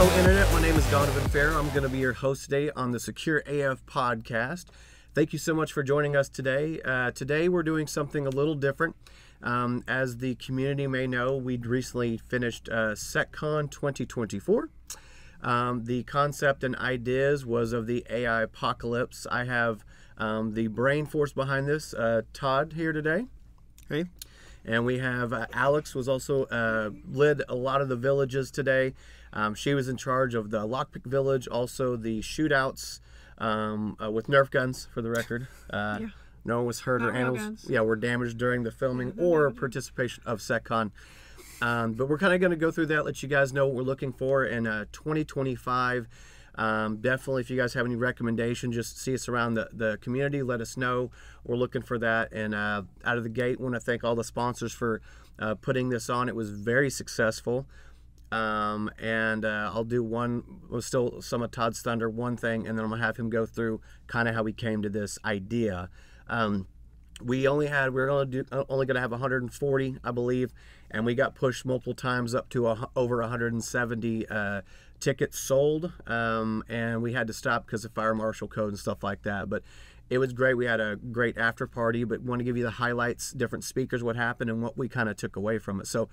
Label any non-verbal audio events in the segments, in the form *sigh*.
Hello, Internet. My name is Donovan Fair. I'm going to be your host today on the Secure AF podcast. Thank you so much for joining us today. Uh, today, we're doing something a little different. Um, as the community may know, we'd recently finished uh, SecCon 2024. Um, the concept and ideas was of the AI apocalypse. I have um, the brain force behind this, uh, Todd, here today. Hey. And we have uh, Alex was also uh, led a lot of the villages today. Um, she was in charge of the lockpick village, also the shootouts um, uh, with Nerf guns, for the record. Uh, Yeah. No one was hurt or Not real animals, yeah, were damaged during the filming or participation of SecCon. Um, but we're kind of going to go through that, let you guys know what we're looking for in uh, 2025. Um, definitely, if you guys have any recommendations, just see us around the, the community. Let us know. We're looking for that. And uh, out of the gate, want to thank all the sponsors for uh, putting this on. It was very successful. Um, and uh, I'll do one, still some of Todd's Thunder, one thing, and then I'm going to have him go through kind of how we came to this idea. Um, we only had we are going to do uh, only going to have 140 i believe and we got pushed multiple times up to a, over 170 uh, tickets sold. Um, and we had to stop because of fire marshal code and stuff like that but it was great. We had a great after party but want to give you the highlights different speakers what happened and what we kind of took away from it. So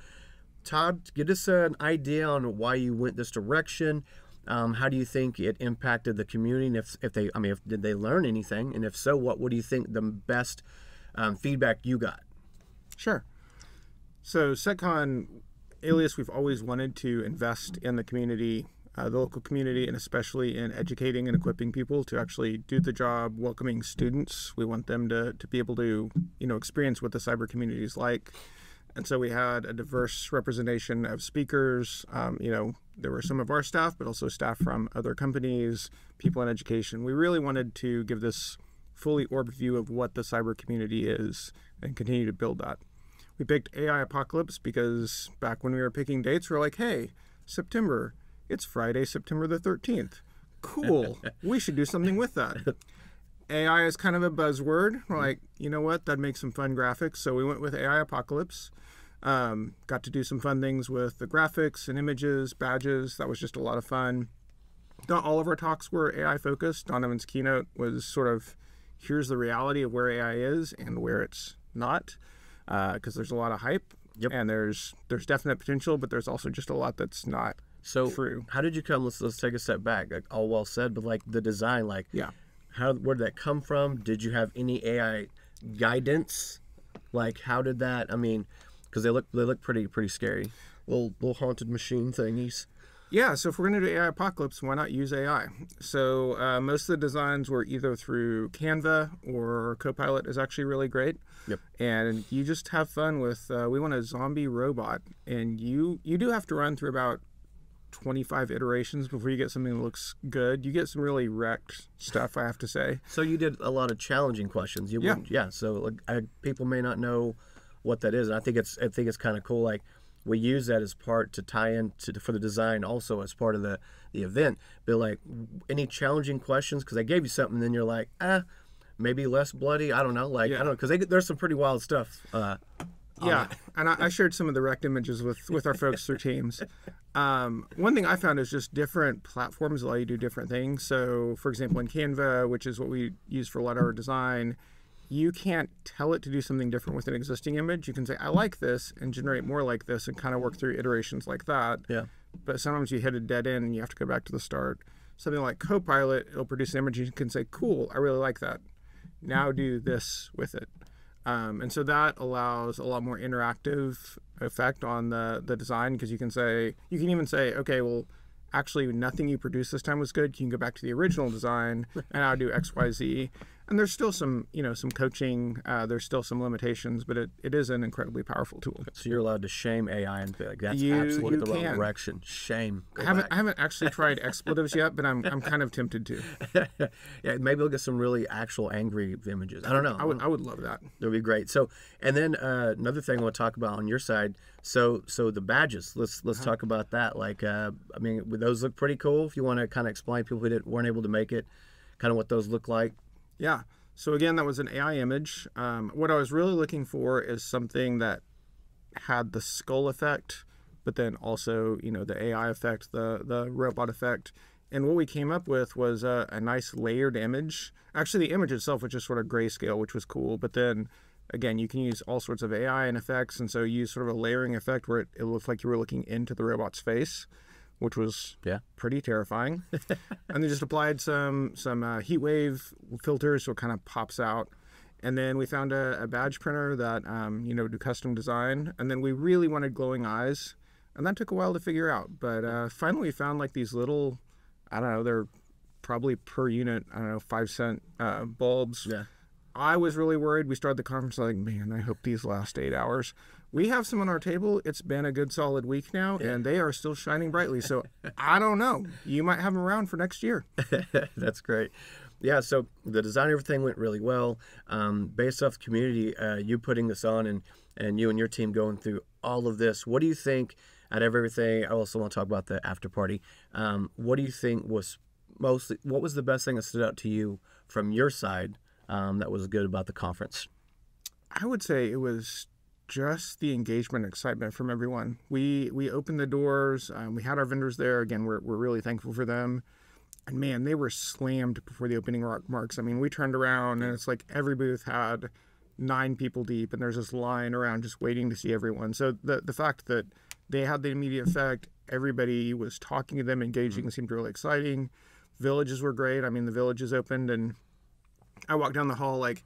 todd give us an idea on why you went this direction um, how do you think it impacted the community and if, if they i mean if, did they learn anything and if so what what do you think the best um, feedback you got. Sure. So, SecCon, Alias, we've always wanted to invest in the community, uh, the local community, and especially in educating and equipping people to actually do the job, welcoming students. We want them to, to be able to, you know, experience what the cyber community is like. And so we had a diverse representation of speakers. Um, you know, there were some of our staff, but also staff from other companies, people in education. We really wanted to give this fully orbed view of what the cyber community is and continue to build that. We picked AI Apocalypse because back when we were picking dates, we are like, hey, September, it's Friday, September the 13th. Cool. *laughs* we should do something with that. AI is kind of a buzzword. We're like, you know what? That makes some fun graphics. So we went with AI Apocalypse. Um, got to do some fun things with the graphics and images, badges. That was just a lot of fun. Not all of our talks were AI focused. Donovan's keynote was sort of here's the reality of where AI is and where it's not, because there's a lot of hype Yep. and there's there's definite potential, but there's also just a lot that's not So, true. how did you come? Let's let's take a step back. Like, all well said, but like the design, like Yeah. How where did that come from? Did you have any AI guidance? Like, how did that? I mean, because they look they look pretty pretty scary. Little little haunted machine thingies. Yeah, so if we're going to do AI Apocalypse, why not use AI? So uh, most of the designs were either through Canva or Copilot is actually really great. Yep. And you just have fun with. Uh, we want a zombie robot, and you you do have to run through about 25 iterations before you get something that looks good. You get some really wrecked stuff, I have to say. So you did a lot of challenging questions. You Yeah. yeah. So like, I, people may not know what that is, and I think it's I think it's kind of cool. Like we use that as part to tie in to for the design, also as part of the the event. But like any challenging questions because I gave you something, then you're like, ah, maybe less bloody. I don't know. Like I don't know because there's some pretty wild stuff. Uh, Yeah, *laughs* and I, I shared some of the wrecked images with with our folks through Teams. Um, one thing I found is just different platforms allow you to do different things. So, for example, in Canva, which is what we use for a lot of our design, you can't tell it to do something different with an existing image. You can say, "I like this," and generate more like this, and kind of work through iterations like that. yeah. But sometimes you hit a dead end and you have to go back to the start. Something like Copilot, it'll produce an image and you can say, "Cool, I really like that." Now do this with it. Um, and so that allows a lot more interactive effect on the, the design because you can say, you can even say, okay, well, actually, nothing you produced this time was good. You can go back to the original design and I'll do X, Y, Z. And there's still some, you know, some coaching. Uh, there's still some limitations, but it, it is an incredibly powerful tool. So you're allowed to shame AI and be like, that's You- absolutely you the wrong direction. Shame. Go I haven't, back. I haven't actually tried *laughs* expletives yet, but I'm, I'm kind of tempted to. *laughs* yeah, maybe we'll get some really actual angry images. I don't know. I would, I would love that. That would be great. So, and then uh, another thing I want to talk about on your side. So, so the badges. Let's let's talk about that. Like, uh, I mean, would those look pretty cool. If you want to kind of explain people who didn't, weren't able to make it, kind of what those look like. Yeah. So again, that was an AI image. Um, what I was really looking for is something that had the skull effect but then also you know the AI effect, the the robot effect. And what we came up with was a, a nice layered image. Actually, the image itself was just sort of grayscale, which was cool. But then again, you can use all sorts of AI and effects, and so use sort of a layering effect where it, it looked like you were looking into the robot's face, which was Yeah. pretty terrifying. *laughs* and then just applied some some uh, heat wave filters, so it kind of pops out. And then we found a, a badge printer that um, you know do custom design, and then we really wanted glowing eyes, and that took a while to figure out. But uh, finally, we found like these little, I don't know, they're probably per unit, I don't know, five cent uh, bulbs. Yeah. I was really worried. We started the conference like, man, I hope these last eight hours. We have some on our table. It's been a good solid week now, and they are still shining brightly. So *laughs* I don't know. You might have them around for next year. *laughs* That's great. Yeah, so the design of everything went really well. Um, based off the community, uh, you putting this on and, and you and your team going through all of this, what do you think out of everything? I also want to talk about the after party. Um, what do you think was mostly, what was the best thing that stood out to you from your side um, that was good about the conference? I would say it was just the engagement and excitement from everyone. We we opened the doors. Um, we had our vendors there. Again, we're, we're really thankful for them. And man, they were slammed before the opening rock marks. I mean, we turned around and it's like every booth had nine people deep, and there's this line around just waiting to see everyone. So the the fact that they had the immediate effect, everybody was talking to them, engaging, seemed really exciting. Villages were great. I mean, the villages opened, and I walk down the hall like,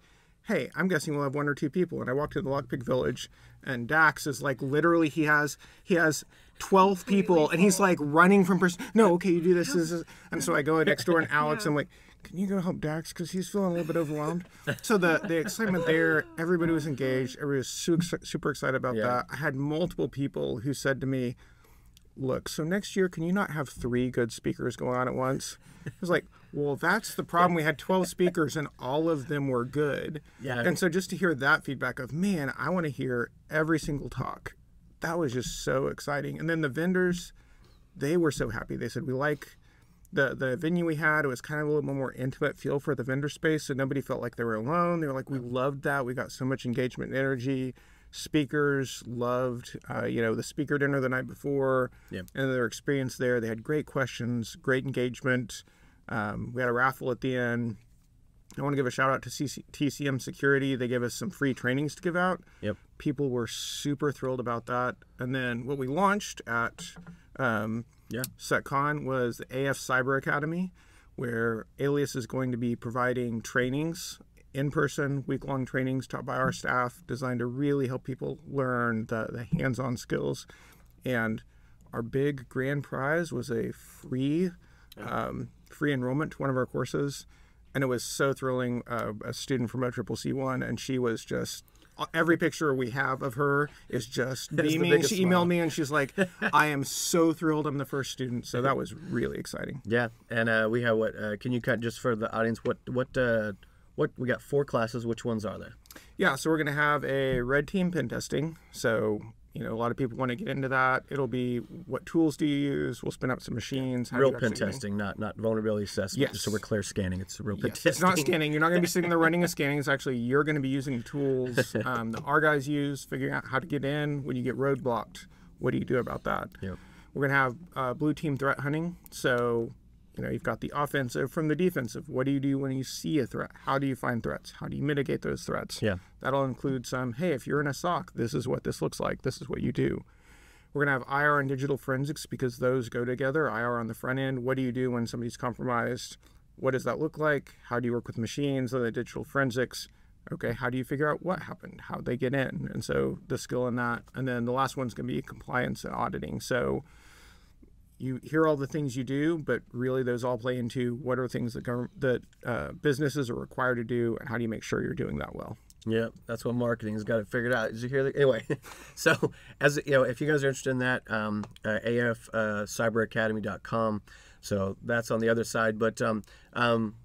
hey, I'm guessing we'll have one or two people. And I walk to the Lockpick Village, and Dax is like literally he has he has twelve people, and he's like running from person. No, okay, you do this, this, this. *laughs* and so I go next door, and *laughs* Alex, I'm like. Can you go help Dax because he's feeling a little bit overwhelmed? So the the excitement there, everybody was engaged. Everybody was super, super excited about Yeah. that. I had multiple people who said to me, look, so next year, can you not have three good speakers going on at once? I was like, well, that's the problem. We had 12 speakers and all of them were good. Yeah. And so just to hear that feedback of, man, I want to hear every single talk, that was just so exciting. And then the vendors, they were so happy. They said, we like the, the venue we had. It was kind of a little bit more intimate feel for the vendor space. So nobody felt like they were alone. They were like, we loved that. We got so much engagement and energy. Speakers loved, uh, you know, the speaker dinner the night before Yep. and their experience there. They had great questions, great engagement. Um, we had a raffle at the end. I want to give a shout out to CC- TCM Security. They gave us some free trainings to give out. Yep. People were super thrilled about that. And then what we launched at um, Yeah. SecCon was the AF Cyber Academy, where Alias is going to be providing trainings, in person, week long trainings taught by our staff, designed to really help people learn the, the hands on skills. And our big grand prize was a free um, free enrollment to one of our courses. And it was so thrilling. Uh, a student from Triple C one, and she was just every picture we have of her is just beaming. She emailed smile. me and she's like, "I am so thrilled. I'm the first student." So that was really exciting. Yeah, and uh, we have what? Uh, can you cut just for the audience? What what uh, what we got? Four classes. Which ones are there? Yeah, so we're going to have a red team pen testing. So, you know, a lot of people want to get into that. It'll be what tools do you use? We'll spin up some machines. how Real pen testing, not not vulnerability assessment. Yes. Just so we're clear, scanning. It's real pen Yes, testing. it's not scanning. You're not going to be sitting there running a *laughs* scanning. It's actually you're going to be using the tools *laughs* um, that our guys use, figuring out how to get in when you get roadblocked. What do you do about that? Yep. We're going to have uh, blue team threat hunting. So, you know, you've got the offensive from the defensive. What do you do when you see a threat? How do you find threats? How do you mitigate those threats? Yeah. That'll include some, hey, if you're in a SOC, this is what this looks like. This is what you do. We're going to have IR and digital forensics because those go together. IR on the front end. What do you do when somebody's compromised? What does that look like? How do you work with machines? And the digital forensics. Okay, how do you figure out what happened? How they get in? And so the skill in that. And then the last one's going to be compliance and auditing. So you hear all the things you do, but really those all play into what are things that government, that uh, businesses are required to do, and how do you make sure you're doing that well? Yeah, that's what marketing's got it figured out. Did you hear that? Anyway, *laughs* so as you know, if you guys are interested in that, um, uh, af uh, cyberacademy.com. So that's on the other side. But um, um,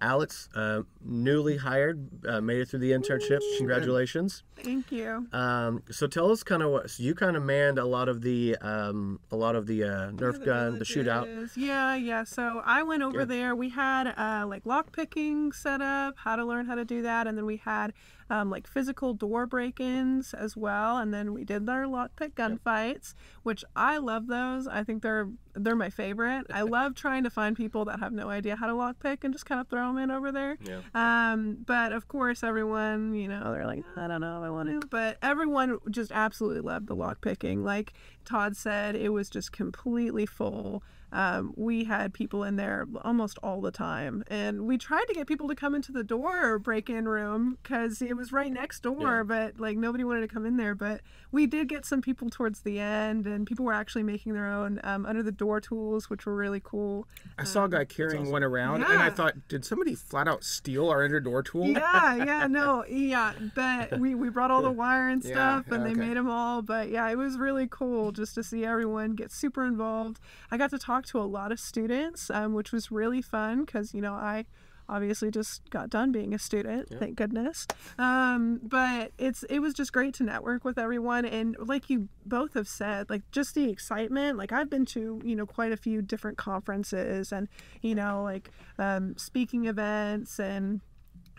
Alex, uh, newly hired, uh, made it through the internship. Congratulations. Thank you. Um, so tell us kind of what so you kind of manned a lot of the um, a lot of the uh, Nerf gun, the shootout. Yeah, yeah. So I went over Yeah. there. We had uh, like lock picking set up, how to learn how to do that, and then we had um, like physical door break-ins as well. And then we did our lockpick gunfights, which I love those. I think they're they're my favorite. I love *laughs* trying to find people that have no idea how to lockpick and just kind of throw them in over there. Yeah. Um, but of course, everyone, you know, they're like, I don't know, I want to. But everyone just absolutely loved the lock picking. Like Todd said, it was just completely full. Um, we had people in there almost all the time, and we tried to get people to come into the door break-in room because it was right next door, Yeah. but like nobody wanted to come in there. But we did get some people towards the end, and people were actually making their own um, under the door tools, which were really cool. I saw a guy carrying one around, and I thought, did somebody flat out steal our under door tool? yeah, *laughs* yeah, no, yeah, but we we brought all the wire and Yeah, stuff, yeah, and they okay. made them all. But yeah, it was really cool just to see everyone get super involved. I got to talk to a lot of students, um, which was really fun because you know I obviously just got done being a student thank goodness. Um, but it's it was just great to network with everyone and like you both have said like just the excitement like i've been to you know quite a few different conferences and you know like um, speaking events and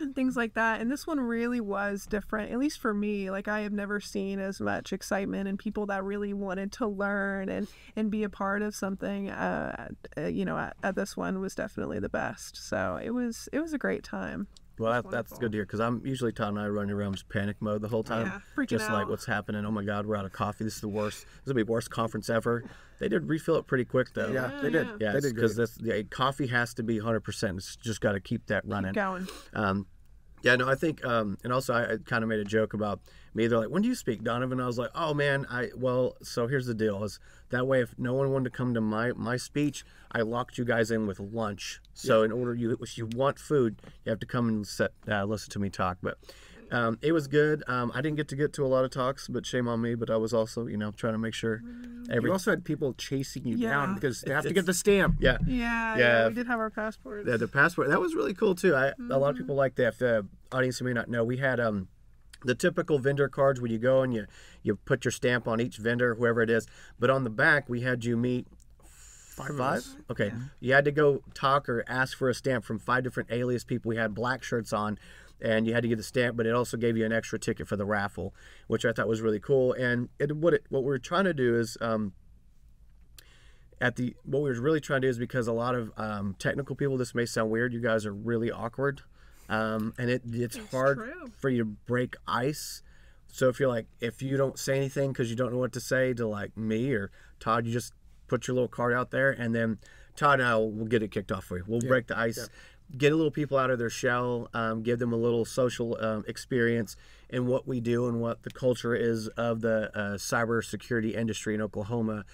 and things like that. And this one really was different, at least for me. Like I have never seen as much excitement and people that really wanted to learn and and be a part of something. Uh, uh, you know, at, at this one was definitely the best. So it was it was a great time. Well, that, that's good to hear because I'm usually Todd and I running around just panic mode the whole time. Yeah, freaking just like what's happening. Oh my God, we're out of coffee. This is the worst. This is gonna be the worst conference ever. They did refill it pretty quick though. Yeah, Yeah, they did. yeah. Yeah, they did because great. this yeah, coffee has to be 100%. It's just got to keep that running. Going. Um, yeah, no, I think, um, and also I, I kind of made a joke about me. They're like, "When do you speak, Donovan?" I was like, "Oh man, I well, so here's the deal: is that way if no one wanted to come to my my speech, I locked you guys in with lunch. So in order you if you want food, you have to come and sit, uh, listen to me talk." But um, it was good. Um, I didn't get to get to a lot of talks, but shame on me. But I was also, you know, trying to make sure every You also had people chasing you Yeah. down because they have to get the stamp. yeah. Yeah, Yeah. yeah, we did have our passports. Yeah, the passport that was really cool too I, a lot of people like that if the audience may not know we had um the typical vendor cards where you go and you you put your stamp on each vendor whoever it is but on the back we had you meet five, okay you had to go talk or ask for a stamp from five different alias people we had black shirts on and you had to get the stamp but it also gave you an extra ticket for the raffle which i thought was really cool. And it, what it what we're trying to do is um, at the what we were really trying to do is because a lot of um, technical people this may sound weird you guys are really awkward um, and it it's, hard true. for you to break ice. So if you're like if you don't say anything because you don't know what to say to like me or todd you just put your little card out there and then todd and i will we'll get it kicked off for you. We'll break the ice get a little people out of their shell um, give them a little social um, experience in what we do and what the culture is of the uh, cybersecurity industry in oklahoma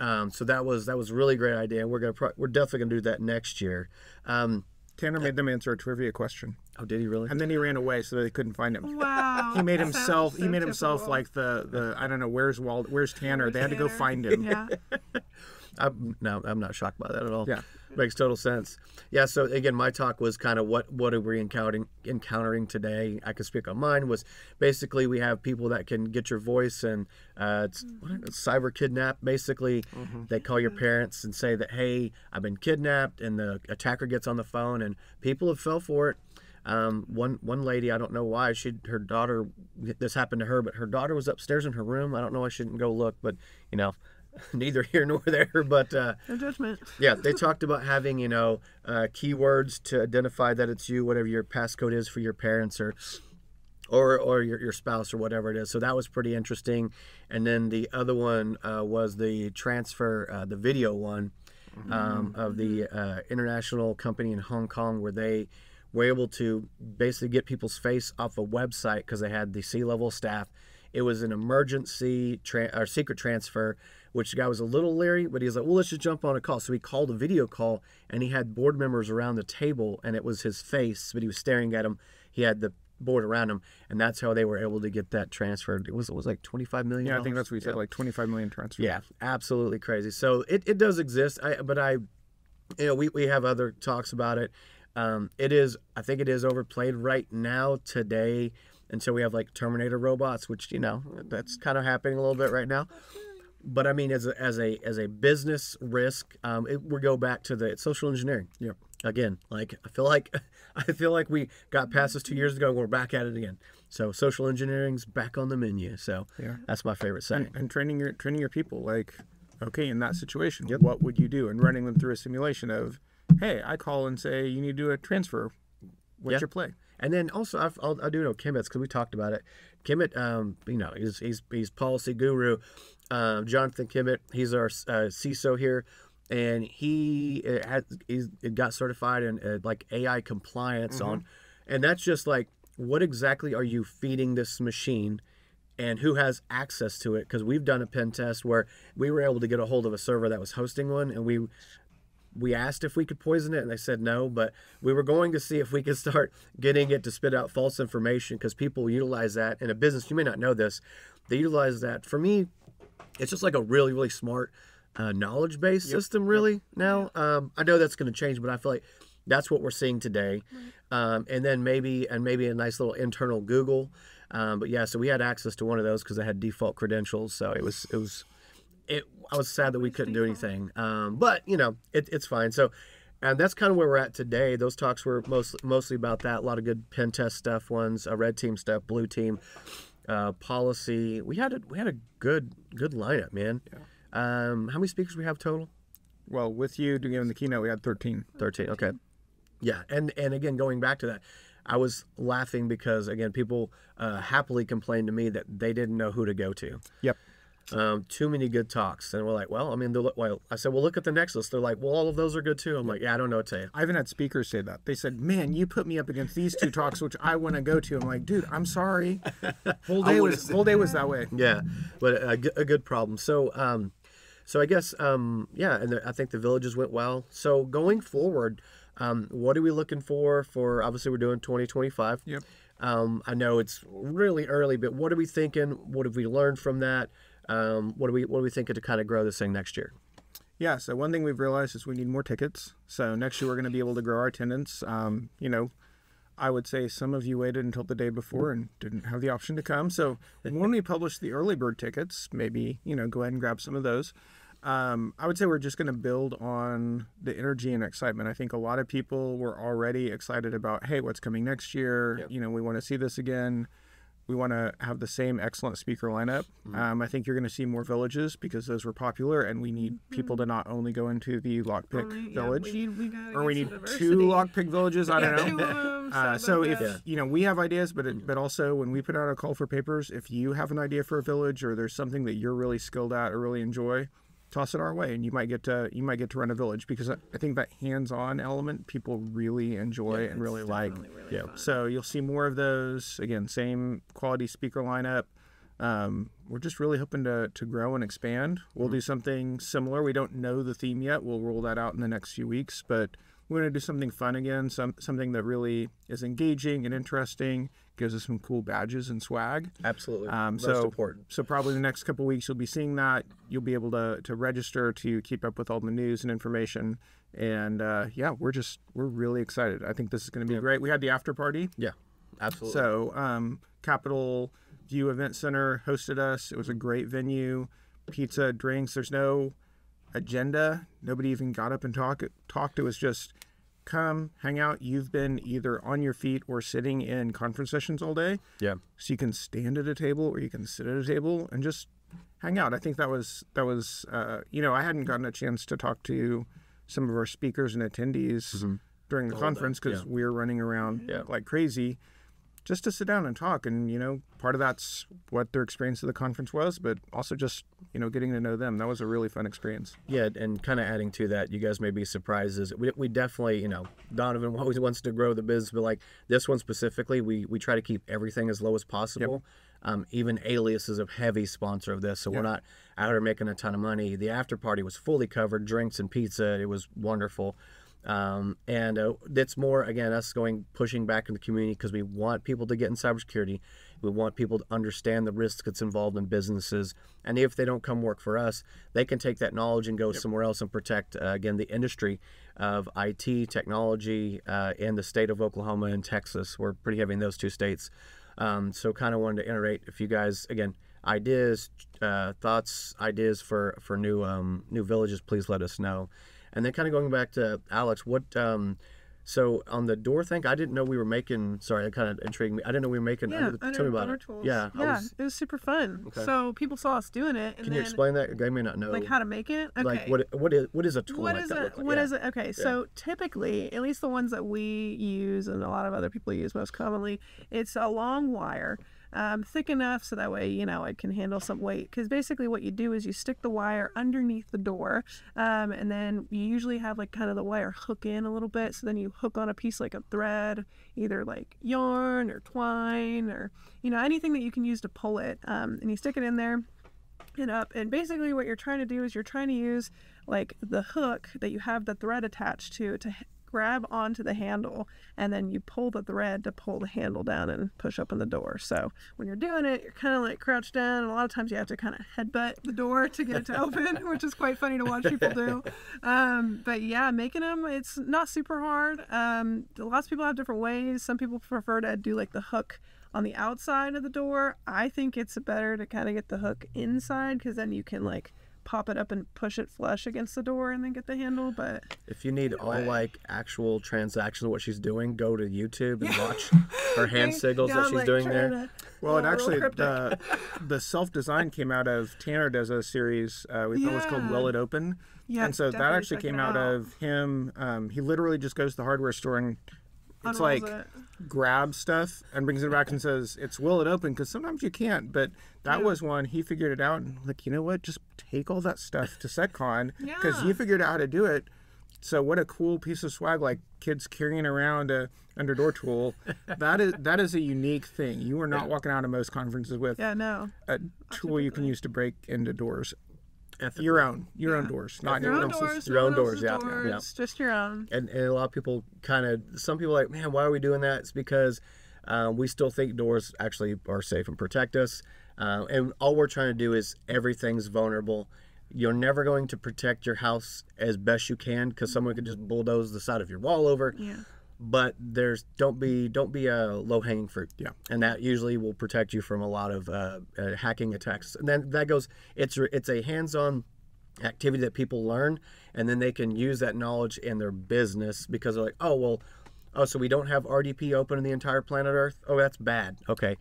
um, so that was that was a really great idea. We're gonna pro- we're definitely gonna do that next year. Um, Tanner made them answer a trivia question, oh, did he really? and then he ran away so they couldn't find him. Wow. *laughs* He made that sounds himself. He so made himself typical. like the the I don't know where's Wald where's Tanner. they had to go find him. Yeah. *laughs* I'm, no, I'm not shocked by that at all. Yeah. Makes total sense. Yeah. So again, my talk was kind of what what are we encountering encountering today? I can speak on mine. Was basically we have people that can get your voice and uh, it's, it? cyber kidnap. Basically, they call your parents and say that hey, I've been kidnapped, and the attacker gets on the phone, and people have fell for it. Um, one one lady, I don't know why she her daughter this happened to her, but her daughter was upstairs in her room. I don't know. I shouldn't go look, but you know, *laughs* neither here nor there. But uh, No judgment. yeah, they talked about having you know uh, keywords to identify that it's you, whatever your passcode is for your parents or or or your, your spouse or whatever it is. So that was pretty interesting. And then the other one uh, was the transfer, uh, the video one um, of the uh, international company in Hong Kong where they were able to basically get people's face off a website because they had the sea level staff. It was an emergency tra- or secret transfer, which the guy was a little leery, but he was like, "Well, let's just jump on a call." So he called a video call, and he had board members around the table, and it was his face, but he was staring at him. He had the board around him, and that's how they were able to get that transferred. It was it was like twenty five million. Yeah, I think that's what we said. Like 25 million transfers. Yeah, absolutely crazy. So it, it does exist. I but I, you know, we, we have other talks about it. Um, it is, I think it is overplayed right now today until we have like Terminator robots, which you know that's kind of happening a little bit right now. But I mean, as a as a as a business risk, um, it, we go back to the social engineering. Yep. Again, like I feel like *laughs* I feel like we got past this two years ago. We're back at it again. So social engineering's back on the menu. So Yeah. that's my favorite saying. and, and training your training your people like okay in that situation what would you do and running them through a simulation of hey i call and say you need to do a transfer what's Yeah. your play And then also, I've, I'll, I do know Kimmett's because we talked about it. Kimmett, um, you know, he's he's, he's policy guru. Um, Jonathan Kimmett, he's our uh, CISO here, and he uh, had he's it got certified in uh, like AI compliance on, and that's just like what exactly are you feeding this machine, and who has access to it? Because we've done a pen test where we were able to get a hold of a server that was hosting one, and we we asked if we could poison it and they said no but we were going to see if we could *laughs* start getting it to spit out false information because people utilize that in a business. You may not know this. They utilize that. For me it's just like a really really smart uh, knowledge based system really now um, i know that's going to change but i feel like that's what we're seeing today um, and then maybe and maybe a nice little internal google um, but yeah so we had access to one of those because i had default credentials so it was it was it I was sad that we couldn't do anything. Um, but you know, it, it's fine. So, and that's kind of where we're at today. Those talks were mostly mostly about that. A lot of good pen test stuff. Ones, uh, red team stuff, blue team, uh, policy. We had a we had a good good lineup, man. Yeah. Um, how many speakers we have total? well with you doing the keynote we had 13 Thirteen. Okay. Yeah, and and again, going back to that, I was laughing because again, people uh, happily complained to me that they didn't know who to go to. yep um, too many good talks. And we're like, well, I mean, they're, well, I said, well, look at the next list. They're like, well, all of those are good too. I'm like, yeah, I don't know what to tell you. I even had speakers say that. They said, "Man, you put me up against these two talks, which I want to go to." I'm like, "Dude, I'm sorry." *laughs* Whole day was whole day was that way. Yeah, but a good problem. So, um, so I guess, um, yeah, and the, I think the villages went well. So going forward, um, what are we looking for? For obviously, we're doing 2025. Yep. Um, I know it's really early, but what are we thinking? What have we learned from that? Um, what are we what are we thinking to kind of grow this thing next year? Yeah. So one thing we've realized is we need more tickets. So next year we're going to be able to grow our attendance. Um, you know, I would say some of you waited until the day before and didn't have the option to come. So *laughs* when we publish the early bird tickets, maybe you know go ahead and grab some of those. Um, I would say we're just going to build on the energy and excitement. I think a lot of people were already excited about, hey, what's coming next year? You know, we want to see this again. We want to have the same excellent speaker lineup. Um, I think you're going to see more villages because those were popular, and we need people to not only go into the lockpick Right, yeah, village, we need, we or we need some two diversity. lockpick villages. I don't know. *laughs* Uh, so if that. you know we have ideas, but it, but also when we put out a call for papers, if you have an idea for a village or there's something that you're really skilled at or really enjoy, toss it our way, and you might get to you might get to run a village because I, I think that hands-on element people really enjoy and really like. Yeah. So you'll see more of those. Again, same quality speaker lineup. Um, we're just really hoping to, to grow and expand. We'll do something similar. We don't know the theme yet. We'll roll that out in the next few weeks, but we're going to do something fun again, some something that really is engaging and interesting, gives us some cool badges and swag. Absolutely. Um, Most so, important. so probably the next couple weeks you'll be seeing that. You'll be able to to register to keep up with all the news and information. And uh, yeah, we're just we're really excited. I think this is going to be great. We had the after party. Yeah. Absolutely. So, um, Capital View Event Center hosted us. It was a great venue. Pizza, drinks. There's no agenda. Nobody even got up and talk, talked. It was just come, hang out. You've been either on your feet or sitting in conference sessions all day. yeah. So you can stand at a table or you can sit at a table and just hang out. I think that was that was uh, you know I hadn't gotten a chance to talk to some of our speakers and attendees during the conference because we were running around Yeah. like crazy, just to sit down and talk. And you know part of that's what their experience of the conference was, but also just you know getting to know them. That was a really fun experience. Yeah, and kind of adding to that, you guys may be surprised. Is we, we definitely, you know, Donovan *laughs* always wants to grow the business, but like this one specifically, we we try to keep everything as low as possible. Um, even Alias is a heavy sponsor of this, so we're not out here making a ton of money. The after party was fully covered, drinks and pizza. It was wonderful. Um, and uh, it's more again us going pushing back in the community because we want people to get in cybersecurity. We want people to understand the risks that's involved in businesses, and if they don't come work for us, they can take that knowledge and go somewhere else and protect uh, again the industry of IT technology uh, in the state of Oklahoma and Texas. We're pretty heavy in those two states, um, so kind of wanted to iterate. If you guys again ideas, uh, thoughts, ideas for for new um, new villages, please let us know. And then kind of going back to Alex, what um, so on the door thing, I didn't know we were making. Sorry, that kind of intrigued me. I didn't know we were making. Yeah, uh, under tell me about it. Tools. Yeah, yeah, was- it was super fun. Okay. So people saw us doing it, and can then you explain that? They may not know. like how to make it. Okay. like what what is what is a tool What like is look like? What Yeah. is it? Okay, so typically, at least the ones that we use and a lot of other people use most commonly, it's a long wire, um, thick enough so that way you know it can handle some weight. Because basically, what you do is you stick the wire underneath the door, um, and then you usually have like kind of the wire hook in a little bit. So then you hook on a piece like a thread, either like yarn or twine or you know anything that you can use to pull it, um, and you stick it in there and up and basically what you're trying to do is you're trying to use like the hook that you have the thread attached to to grab onto the handle and then you pull the thread to pull the handle down and push open the door. So when you're doing it you're kind of like crouched down and a lot of times you have to kind of headbutt the door to get it to open *laughs* which is quite funny to watch people do. Um, but yeah making them it's not super hard. Um, lots of people have different ways. Some people prefer to do like the hook on the outside of the door. I think it's better to kind of get the hook inside because then you can like pop it up and push it flush against the door and then get the handle. But If you need all like actual transactions of what she's doing, go to YouTube and watch *laughs* her hand signals that she's like, doing there. to- Well, and Yeah, a actually, the the *laughs* self design came out of Tanner does a series. Uh, we thought it was called Yeah. Will It Open, Yeah, and so that actually came out, out. of him. Um, he literally just goes to the hardware store and it's like it. grabs stuff and brings it back and says it's will it open because sometimes you can't. But that Yeah. was one he figured it out and like you know what, just take all that stuff to SecCon because Yeah. he figured out how to do it. So what a cool piece of swag! Like kids carrying around a under door tool. that is that is a unique thing. You are not walking out of most conferences with Yeah, no. a tool you can use to break into doors. Ethically. Your own, your own doors, not Your anyone own else's. doors, Your own one else's doors, yeah, yeah. doors, Just your own. and, and a lot of people kind of some people are like man why are we doing that it's because um, we still think doors actually are safe and protect us uh, and all we're trying to do is everything's vulnerable you're never going to protect your house as best you can because someone could just bulldoze the side of your wall over Yeah. But there's don't be don't be a low hanging fruit. Yeah. and that usually will protect you from a lot of uh, uh, hacking attacks. And then that goes it's it's a hands-on activity that people learn and then they can use that knowledge in their business because they're like oh well oh so we don't have rdp open in the entire planet earth? Oh that's bad. Okay.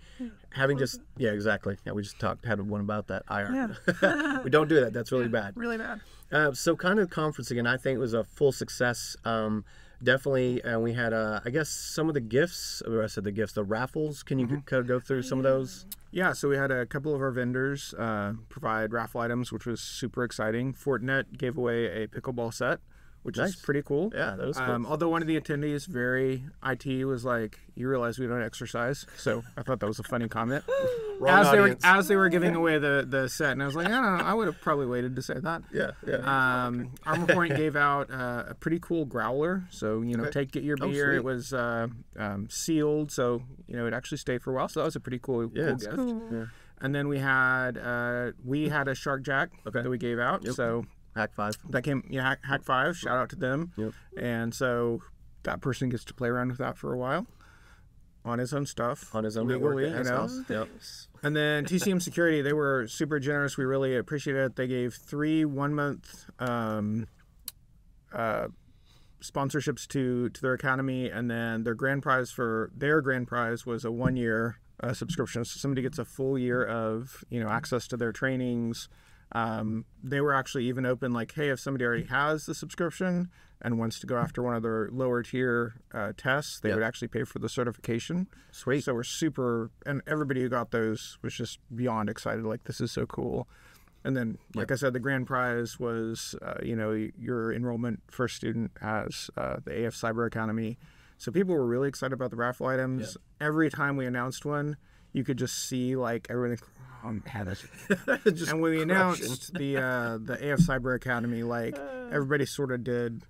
Having just yeah exactly. Yeah we just talked had one about that ir Yeah. *laughs* we don't do that. That's really *laughs* bad. Really bad. uh, so kind of conference again, I think it was a full success. Um, definitely, and we had, uh, I guess, some of the gifts. Or I said the gifts, the raffles. Can you go, go through some of those? Yeah, so we had a couple of our vendors uh, provide raffle items, which was super exciting. Fortinet gave away a pickleball set, which Nice. is pretty cool. Yeah, that was cool. Um, although one of the attendees, very IT, was like, "You realize we don't exercise," so I thought that was a funny comment. *laughs* Wrong as they were as they were giving away the the set, and I was like, "I don't know, I would have probably waited to say that." yeah, yeah. Um, Armor Point gave *laughs* out uh, a pretty cool growler. So you know, Okay. take get your Oh, beer. sweet. it was uh, um, sealed, so you know it actually stayed for a while. So that was a pretty cool, Yeah, cool it's gift. Cool. And then we had uh, we had a Shark Jack Okay. that we gave out. Yep. So Hak5. that came yeah Hack, Hak5. Shout out to them. Yep. And so that person gets to play around with that for a while on his own stuff On his own legally, you know. Yep. And then TCM Security, they were super generous. We really appreciate it. They gave three one month um, uh, sponsorships to to their academy, and then their grand prize for their grand prize was a one year uh, subscription. So somebody gets a full year of you know access to their trainings. Um, they were actually even open like, hey, if somebody already has the subscription and wants to go after one of their lower tier uh, tests, they Yep. would actually pay for the certification. Sweet. So we're super, and everybody who got those was just beyond excited. Like this is so cool. And then, like I said, the grand prize was, uh, you know, your enrollment first student has uh, the AF Cyber Academy. So people were really excited about the raffle items. Every time we announced one, you could just see like everything. Man, that's *laughs* Just and when we announced the uh, the AF Cyber Academy, like *laughs* everybody sort of did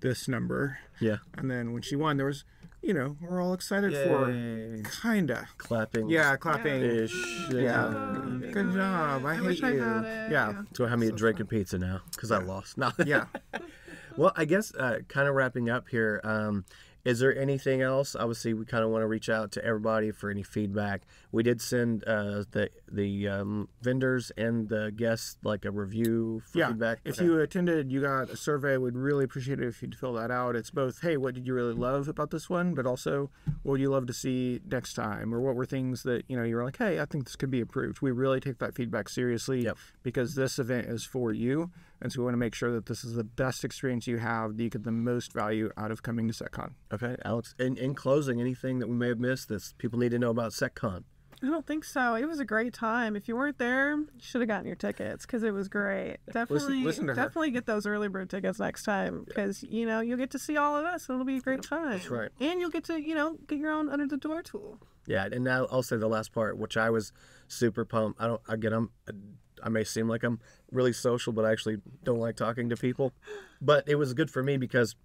this number. Yeah. And then when she won, there was, you know, we're all excited Yay. for her. Kinda. Clapping. Yeah, clapping. Ish. Yeah. Oh, Good job. I, I hate wish I you. had it. Yeah. So how many drinking pizza now? Because I lost. No. *laughs* Yeah. Well, I guess uh, kind of wrapping up here. Um, is there anything else? Obviously, we kind of want to reach out to everybody for any feedback. We did send uh, the the um, vendors and the guests like a review for yeah. feedback. If Okay. you attended, you got a survey. We'd really appreciate it if you'd fill that out. It's both, hey, what did you really love about this one, but also, what would you love to see next time, or what were things that you know you were like, hey, I think this could be improved. We really take that feedback seriously Yep. because this event is for you, and so we want to make sure that this is the best experience you have, that you get the most value out of coming to SecCon. okay, Alex. In, in closing, anything that we may have missed that people need to know about SecCon? I don't think so. It was a great time. If you weren't there, you should have gotten your tickets because it was great. Definitely, listen her. definitely get those early bird tickets next time because you know you'll get to see all of us. and It'll be a great time. right. And you'll get to you know get your own under the door tool. Yeah, and now I'll say the last part, which I was super pumped. I don't. Again, I'm. I may seem like I'm really social, but I actually don't like talking to people. But it was good for me because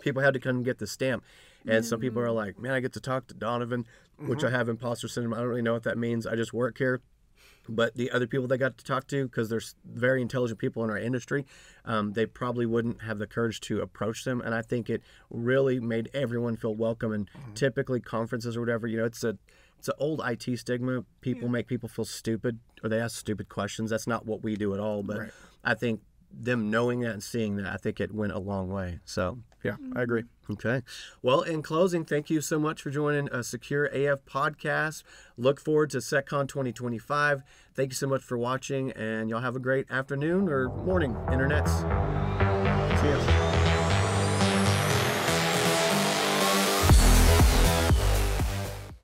people had to come and get the stamp, and some people are mm. like, "Man, I get to talk to Donovan," which I mm-hmm. have imposter syndrome. I don't really know what that means. I just work here. But the other people they got to talk to, because there's very intelligent people in our industry, um, they probably wouldn't have the courage to approach them. And I think it really made everyone feel welcome. And mm-hmm. typically conferences or whatever, you know, it's a it's an old IT stigma. People make people feel stupid or they ask stupid questions. That's not what we do at all. But Right. I think them knowing that and seeing that, I think it went a long way. So Yeah, I agree. Mm-hmm. Okay. Well, in closing, thank you so much for joining uh, a Secure AF podcast. Look forward to SecCon 2025. Thank you so much for watching, and y'all have a great afternoon or morning, internets. See ya.